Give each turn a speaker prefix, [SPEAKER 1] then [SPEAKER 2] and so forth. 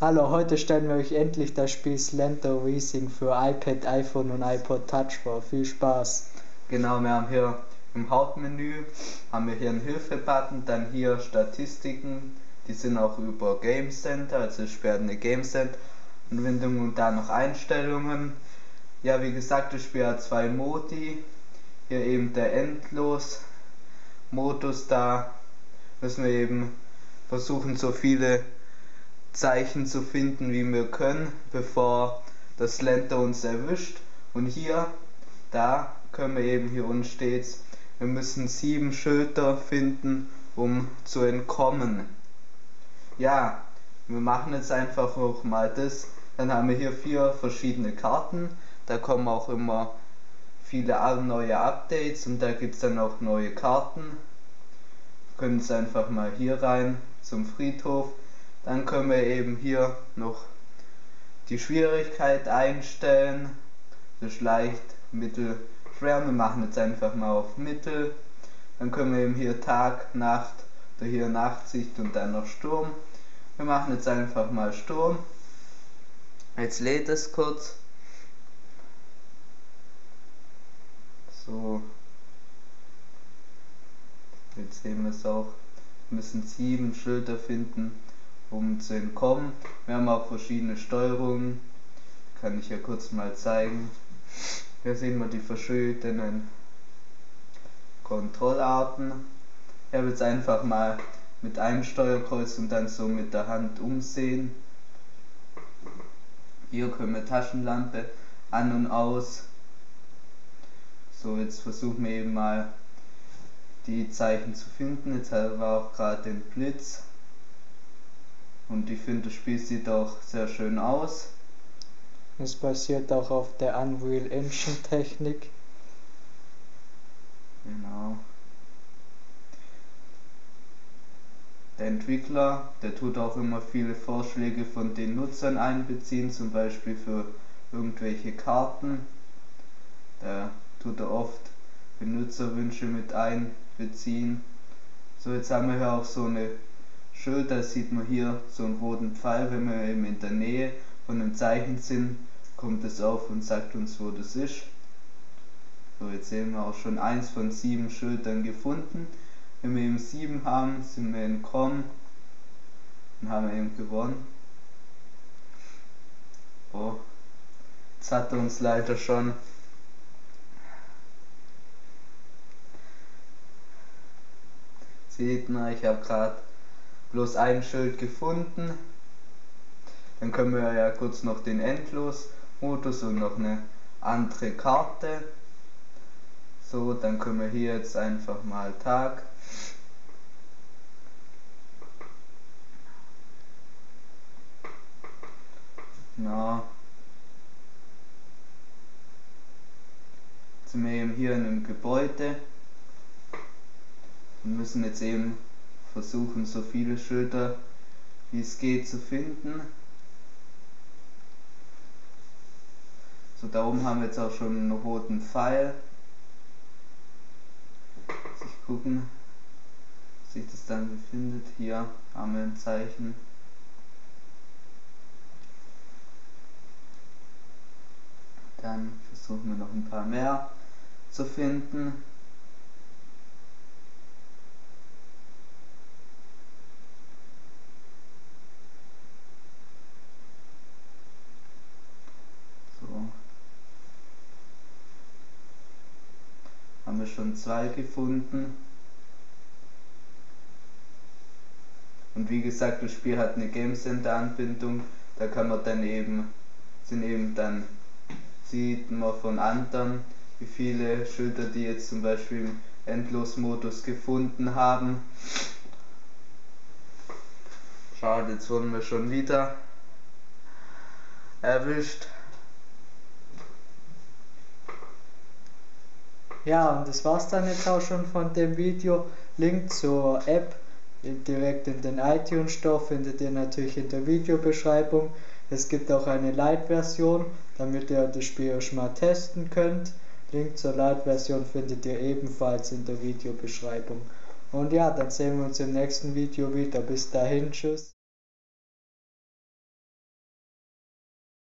[SPEAKER 1] Hallo, heute stellen wir euch endlich das Spiel Slender Racing für iPad, iPhone und iPod Touch vor. Viel Spaß!
[SPEAKER 2] Genau, wir haben hier im Hauptmenü haben wir hier einen Hilfe-Button, dann hier Statistiken, die sind auch über Game Center, also ich eine Game Center Anwendung und dann noch Einstellungen. Ja, wie gesagt, das Spiel hat zwei Modi. Hier eben der Endlos Modus, da müssen wir eben versuchen, so viele Zeichen zu finden, wie wir können, bevor das Slender uns erwischt. Und hier, da können wir eben, hier unten steht wir müssen sieben Schilder finden, um zu entkommen. Ja, wir machen jetzt einfach auch mal das. Dann haben wir hier vier verschiedene Karten. Da kommen auch immer viele neue Updates und da gibt es dann auch neue Karten. Können es einfach mal hier rein zum Friedhof. Dann können wir eben hier noch die Schwierigkeit einstellen. Das ist leicht, mittel, schwer. Wir machen jetzt einfach mal auf mittel. Dann können wir eben hier Tag, Nacht oder hier Nachtsicht und dann noch Sturm. Wir machen jetzt einfach mal Sturm. Jetzt lädt es kurz. So. Jetzt sehen wir es auch. Wir müssen sieben Schilder finden, um zu entkommen. Wir haben auch verschiedene Steuerungen. Kann ich ja kurz mal zeigen. Hier sehen wir die verschiedenen Kontrollarten. Ich habe jetzt einfach mal mit einem Steuerkreuz und dann so mit der Hand umsehen. Hier können wir Taschenlampe an und aus. So, jetzt versuchen wir eben mal die Zeichen zu finden. Jetzt haben wir auch gerade den Blitz. Und ich finde, das Spiel sieht auch sehr schön aus.
[SPEAKER 1] Es basiert auch auf der Unreal Engine Technik.
[SPEAKER 2] Genau. Der Entwickler, der tut auch immer viele Vorschläge von den Nutzern einbeziehen, zum Beispiel für irgendwelche Karten. Da tut er oft Benutzerwünsche mit einbeziehen. So, jetzt haben wir hier auch so eine Schild, da sieht man hier so einen roten Pfeil, wenn wir eben in der Nähe von einem Zeichen sind, kommt es auf und sagt uns, wo das ist. So, jetzt sehen wir auch schon eins von sieben Schildern gefunden. Wenn wir eben 7 haben, sind wir entkommen und haben eben gewonnen. Oh, jetzt hat er uns leider schon Seht mal, ich habe gerade bloß ein Schild gefunden. Dann können wir ja kurz noch den Endlos-Modus und noch eine andere Karte. So, dann können wir hier jetzt einfach mal Tag Na. Jetzt sind wir eben hier in einem Gebäude und müssen jetzt eben versuchen, so viele Schilder wie es geht zu finden. So, da oben haben wir jetzt auch schon einen roten Pfeil. Muss ich gucken, sich das dann befindet. Hier haben wir ein Zeichen. Dann versuchen wir noch ein paar mehr zu finden. So. Haben wir schon zwei gefunden. Und wie gesagt, das Spiel hat eine Game Center Anbindung. Da kann man dann eben, sind eben dann sieht man von anderen, wie viele Schilder die jetzt zum Beispiel im Endlosmodus gefunden haben. Schade, jetzt wurden wir schon wieder erwischt.
[SPEAKER 1] Ja, und das war's dann jetzt auch schon von dem Video. Link zur App direkt in den iTunes Store findet ihr natürlich in der Videobeschreibung. Es gibt auch eine Light-Version, damit ihr das Spiel euch mal testen könnt. Link zur Light-Version findet ihr ebenfalls in der Videobeschreibung. Und ja, dann sehen wir uns im nächsten Video wieder. Bis dahin, tschüss.